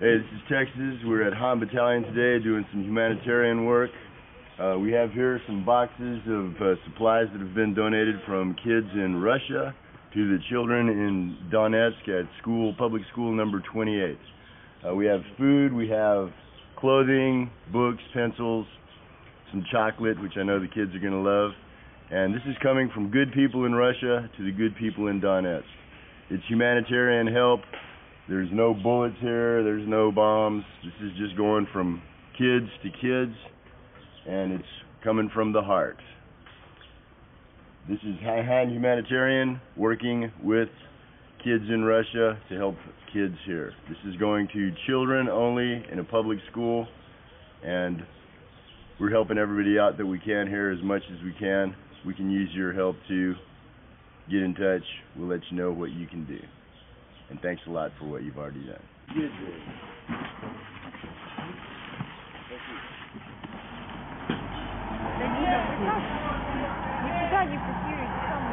Hey, this is Texas. We're at Khan Battalion today doing some humanitarian work. Uh, we have here some boxes of uh, supplies that have been donated from kids in Russia to the children in Donetsk at school, public school number 28. Uh, we have food, we have clothing, books, pencils, some chocolate, which I know the kids are going to love. And this is coming from good people in Russia to the good people in Donetsk. It's humanitarian help. There's no bullets here, there's no bombs. This is just going from kids to kids, and it's coming from the heart. This is Khan Humanitarian working with kids in Russia to help kids here. This is going to children only in a public school, and we're helping everybody out that we can here as much as we can. We can use your help too. Get in touch. We'll let you know what you can do And thanks a lot for what you've already done. Никуда не купируйте, сам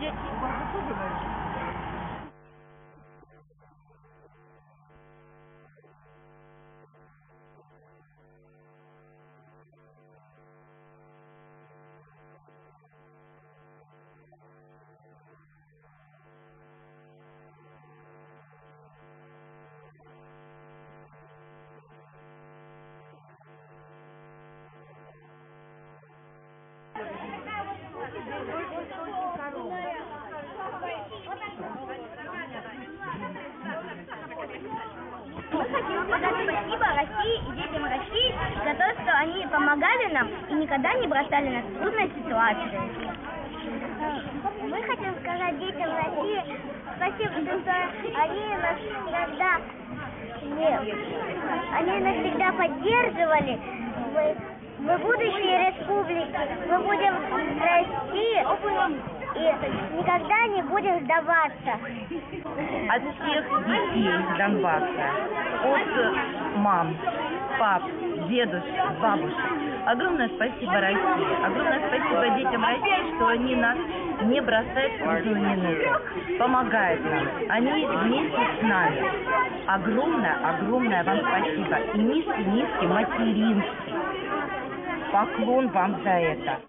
Дети, у вас же тоже мальчики? Мы хотим сказать спасибо России и детям России за то, что они помогали нам и никогда не бросали нас в трудной ситуации. Мы хотим сказать детям России спасибо, что они нас всегда нет, они нас всегда поддерживали. Мы, мы будущие республики, мы будем расти и никогда не будем сдаваться. от всех детей Донбасса, от мам, пап, дедушек, бабушек. Огромное спасибо России, огромное спасибо детям России, что они нас не бросают в минуту, помогают нам. Они вместе с нами. Огромное, огромное вам спасибо. И низкий, низкий материнский поклон вам за это.